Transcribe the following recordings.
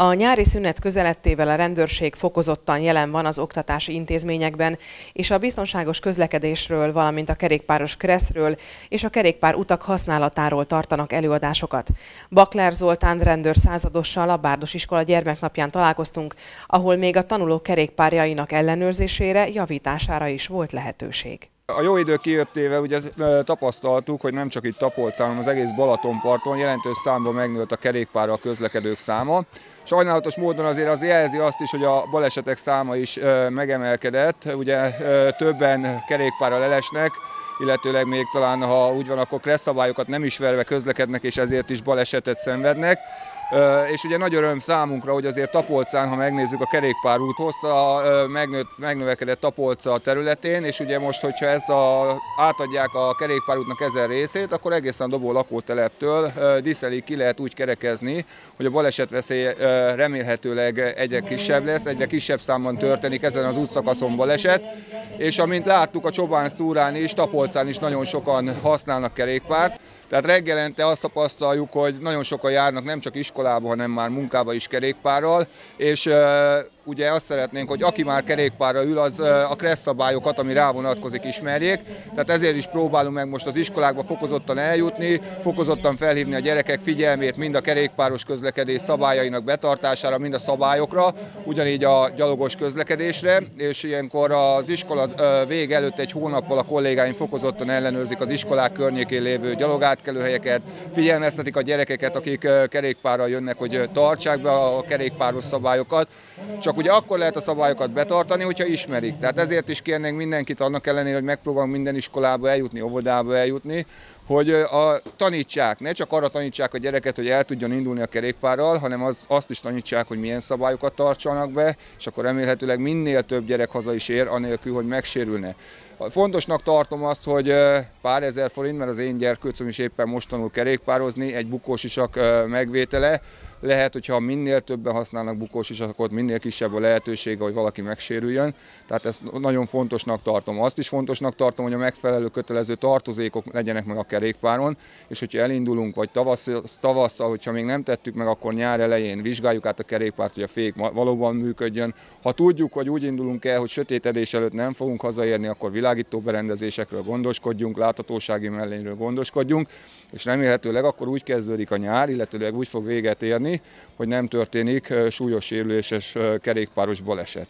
A nyári szünet közelettével a rendőrség fokozottan jelen van az oktatási intézményekben, és a biztonságos közlekedésről, valamint a kerékpáros kresszről és a kerékpár utak használatáról tartanak előadásokat. Bakler Zoltán rendőr századossal a Bárdos iskola gyermeknapján találkoztunk, ahol még a tanulók kerékpárjainak ellenőrzésére, javítására is volt lehetőség. A jó idő kijöttével ugye tapasztaltuk, hogy nem csak itt Tapolcán, hanem az egész Balatonparton jelentős számban megnőtt a kerékpárral közlekedők száma. Sajnálatos módon azért az jelzi azt is, hogy a balesetek száma is megemelkedett. Ugye többen kerékpárral elesnek, illetőleg még talán, ha úgy van, akkor kresszabályokat nem ismerve közlekednek, és ezért is balesetet szenvednek. És ugye nagy öröm számunkra, hogy azért Tapolcán, ha megnézzük a kerékpárút hossza, megnőtt, megnövekedett Tapolca területén, és ugye most, hogyha ezt a, átadják a kerékpárútnak ezen részét, akkor egészen a Dobó lakóteleptől Diszelig ki lehet úgy kerekezni, hogy a balesetveszély remélhetőleg egyre kisebb lesz, egyre kisebb számban történik ezen az útszakaszon baleset, és amint láttuk a Csobánsz túrán is, Tapolcán is nagyon sokan használnak kerékpárt, tehát reggelente azt tapasztaljuk, hogy nagyon sokan járnak nem csak iskolába, hanem már munkába is kerékpárral, és ugye azt szeretnénk, hogy aki már kerékpárra ül, az a kressz szabályokat, ami rá vonatkozik, ismerjék. Tehát ezért is próbálunk meg most az iskolákba fokozottan eljutni, fokozottan felhívni a gyerekek figyelmét mind a kerékpáros közlekedés szabályainak betartására, mind a szabályokra, ugyanígy a gyalogos közlekedésre, és ilyenkor az iskola vég előtt egy hónappal a kollégáim fokozottan ellenőrzik az iskolák környékén lévő gyalogátkelőhelyeket, figyelmeztetik a gyerekeket, akik kerékpárral jönnek, hogy tartsák be a kerékpáros szabályokat. Csak ugye akkor lehet a szabályokat betartani, hogyha ismerik. Tehát ezért is kérnénk mindenkit annak ellenére, hogy megpróbálunk minden iskolába eljutni, óvodába eljutni, hogy a, tanítsák, ne csak arra tanítsák a gyereket, hogy el tudjon indulni a kerékpárral, hanem az, azt is tanítsák, hogy milyen szabályokat tartsanak be, és akkor remélhetőleg minél több gyerek haza is ér, anélkül, hogy megsérülne. Fontosnak tartom azt, hogy pár ezer forint, mert az én gyerkőcöm is éppen most tanul kerékpározni, egy bukós isak megvétele, lehet, hogyha minél többen használnak bukós isakot, minél kisebb a lehetősége, hogy valaki megsérüljön. Tehát ezt nagyon fontosnak tartom. Azt is fontosnak tartom, hogy a megfelelő kötelező tartozékok legyenek meg a kerékpáron, és hogyha elindulunk, vagy tavasszal, tavasszal, hogyha még nem tettük meg, akkor nyár elején vizsgáljuk át a kerékpárt, hogy a fék valóban működjön. Ha tudjuk, hogy úgy indulunk el, hogy sötétedés előtt nem fogunk hazaérni, akkor világító berendezésekről gondoskodjunk, láthatósági mellényről gondoskodjunk, és remélhetőleg akkor úgy kezdődik a nyár, illetőleg úgy fog véget érni, hogy nem történik súlyos sérüléses kerékpáros baleset.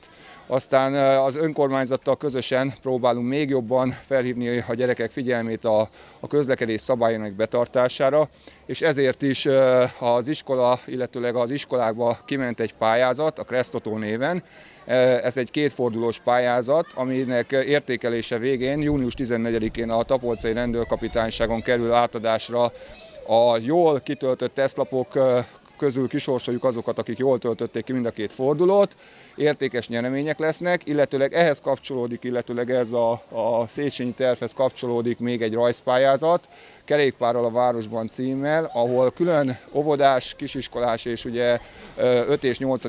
Aztán az önkormányzattal közösen próbálunk még jobban felhívni a gyerekek figyelmét a, a közlekedés szabályának betartására, és ezért is az iskola, illetőleg az iskolákba kiment egy pályázat, a Kresztotó néven. Ez egy kétfordulós pályázat, aminek értékelése végén június 14-én a Tapolcai rendőrkapitányságon kerül átadásra a jól kitöltött tesztlapok közül kisorsoljuk azokat, akik jól töltötték ki mind a két fordulót, értékes nyeremények lesznek, illetőleg ehhez kapcsolódik, illetőleg ez a, a Széchenyi tervhez kapcsolódik még egy rajzpályázat, kerékpárral a városban címmel, ahol külön óvodás, kisiskolás és ugye 5 és 8.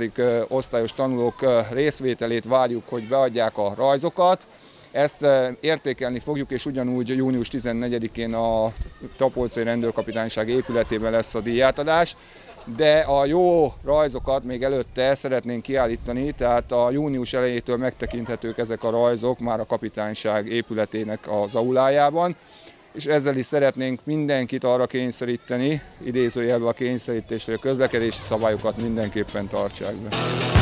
osztályos tanulók részvételét várjuk, hogy beadják a rajzokat, ezt értékelni fogjuk, és ugyanúgy június 14-én a Tapolcai Rendőrkapitányság épületében lesz a díjátadás de a jó rajzokat még előtte szeretnénk kiállítani, tehát a június elejétől megtekinthetők ezek a rajzok már a kapitányság épületének az aulájában, és ezzel is szeretnénk mindenkit arra kényszeríteni, idézőjelben a kényszerítésre, hogy a közlekedési szabályokat mindenképpen tartsák be.